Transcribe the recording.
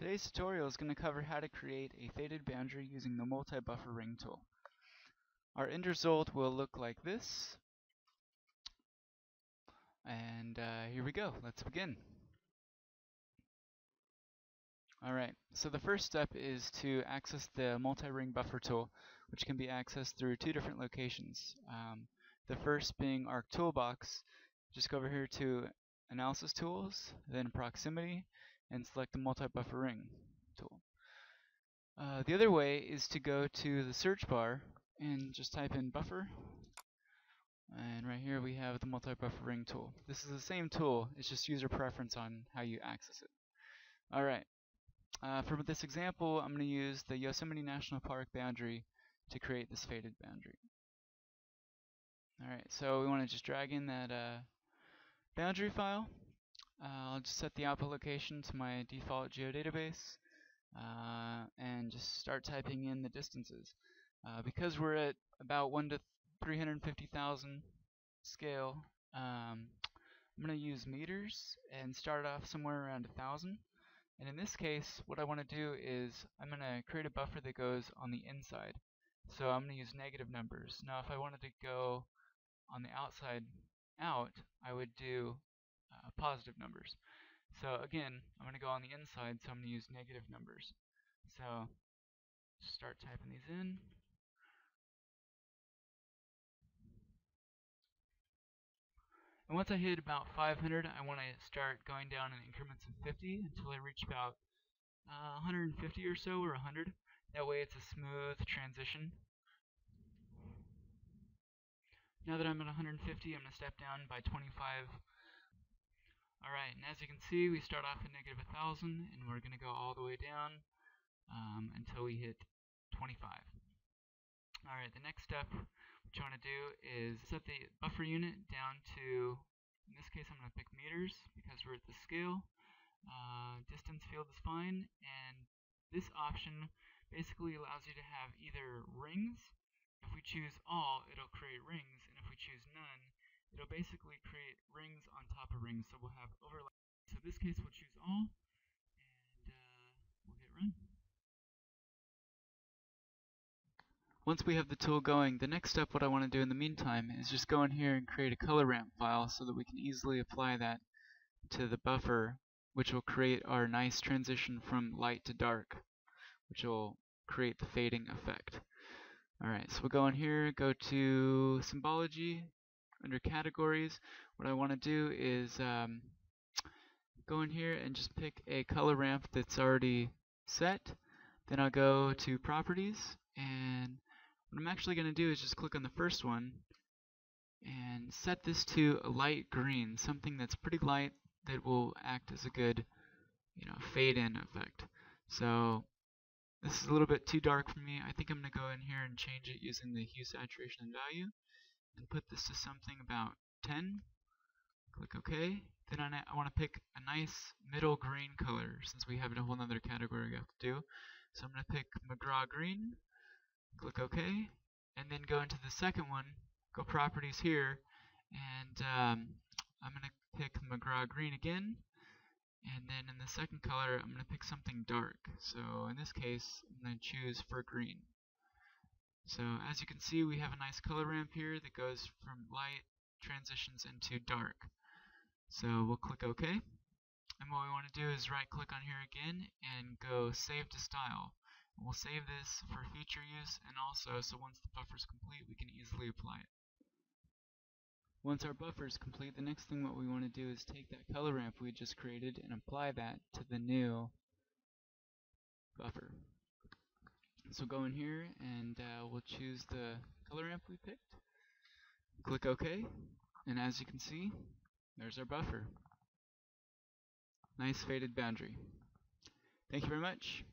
Today's tutorial is going to cover how to create a faded boundary using the multi-buffer ring tool. Our end result will look like this. And uh, here we go. Let's begin. Alright, so the first step is to access the multi-ring buffer tool, which can be accessed through two different locations. Um, the first being Arc Toolbox. Just go over here to Analysis Tools, then Proximity, and select the multi-buffer ring tool. Uh, the other way is to go to the search bar and just type in buffer and right here we have the multi-buffer ring tool. This is the same tool, it's just user preference on how you access it. Alright, uh, for this example I'm going to use the Yosemite National Park boundary to create this faded boundary. Alright, so we want to just drag in that uh, boundary file uh, I'll just set the output location to my default geodatabase uh, and just start typing in the distances. Uh, because we're at about 1 to 350,000 scale, um, I'm going to use meters and start off somewhere around 1,000. And in this case, what I want to do is I'm going to create a buffer that goes on the inside. So I'm going to use negative numbers. Now if I wanted to go on the outside out, I would do positive numbers. So again, I'm going to go on the inside, so I'm going to use negative numbers. So start typing these in. And once I hit about 500, I want to start going down in increments of 50 until I reach about uh, 150 or so, or 100. That way it's a smooth transition. Now that I'm at 150, I'm going to step down by 25 Alright, and as you can see, we start off at negative 1,000, and we're going to go all the way down um, until we hit 25. Alright, the next step, what you want to do is set the buffer unit down to, in this case I'm going to pick meters, because we're at the scale. Uh, distance field is fine, and this option basically allows you to have either rings, if we choose all, it'll create rings, and if we choose none, it'll basically create rings on top of rings, so we'll have overlap. So in this case, we'll choose all, and uh, we'll hit run. Once we have the tool going, the next step what I want to do in the meantime is just go in here and create a color ramp file so that we can easily apply that to the buffer, which will create our nice transition from light to dark, which will create the fading effect. Alright, so we'll go in here, go to symbology, under categories, what I want to do is um, go in here and just pick a color ramp that's already set. Then I'll go to properties and what I'm actually going to do is just click on the first one and set this to a light green, something that's pretty light that will act as a good you know, fade in effect. So this is a little bit too dark for me. I think I'm going to go in here and change it using the hue, saturation, and value and put this to something about 10. Click OK. Then I, I want to pick a nice middle green color since we have a whole other category we have to do. So I'm going to pick Macaw Green. Click OK. And then go into the second one. Go Properties here. And um, I'm going to pick Macaw Green again. And then in the second color, I'm going to pick something dark. So in this case, I'm going to choose Fir Green. So as you can see, we have a nice color ramp here that goes from light transitions into dark. So we'll click OK. And what we want to do is right click on here again and go save to style. And we'll save this for future use and also so once the buffer is complete we can easily apply it. Once our buffer is complete, the next thing what we want to do is take that color ramp we just created and apply that to the new buffer. So go in here and uh, we'll choose the color ramp we picked. Click OK, and as you can see, there's our buffer. Nice faded boundary. Thank you very much.